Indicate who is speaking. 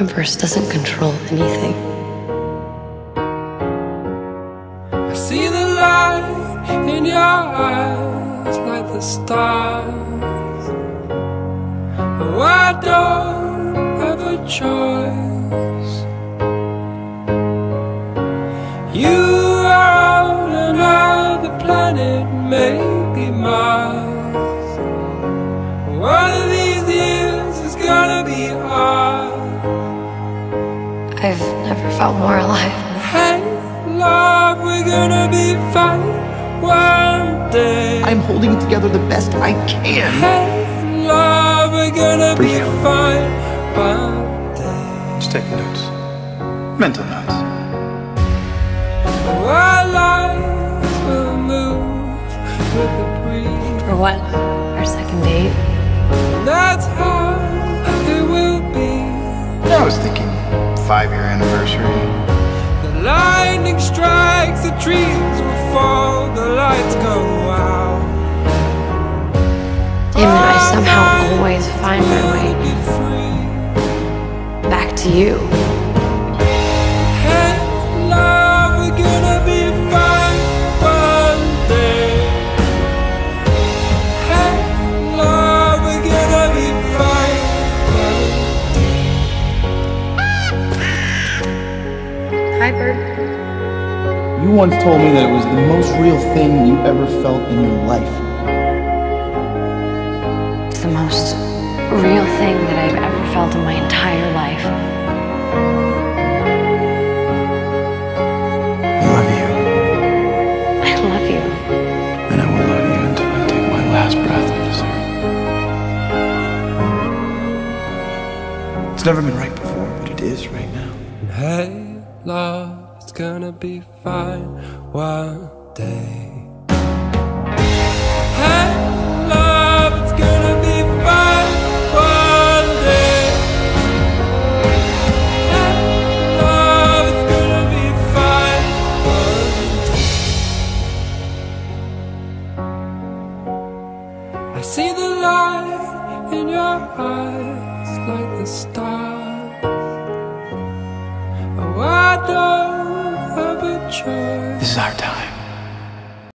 Speaker 1: universe doesn't control anything.
Speaker 2: I see the light in your eyes like the stars. Oh, I don't have a choice. You are on another planet, maybe Mars.
Speaker 1: I've never felt more alive.
Speaker 2: Hey, love, we're gonna be fine one day.
Speaker 3: I'm holding it together the best I can.
Speaker 2: Hey, love, we're gonna
Speaker 3: For
Speaker 2: be
Speaker 3: you.
Speaker 2: fine one day.
Speaker 4: Just taking notes. Mental notes.
Speaker 2: Our lives will move with the breeze.
Speaker 1: For what? Our second date?
Speaker 4: Five year anniversary.
Speaker 2: The lightning strikes, the trees will fall, the lights go out.
Speaker 1: Damon, I somehow always find my way back to you. Hi, Bird.
Speaker 3: You once told me that it was the most real thing you ever felt in your life.
Speaker 1: It's the most real thing that I've ever felt in my entire life.
Speaker 4: I love you.
Speaker 1: I love you.
Speaker 4: And I will love you until I take my last breath on. It's never been right before, but it is right now.
Speaker 2: Hey, love, it's gonna be fine one day. Hey, love, it's gonna be fine one day. Hey, love, it's gonna be fine one day. I see the light in your eyes like the stars.
Speaker 4: This is our time.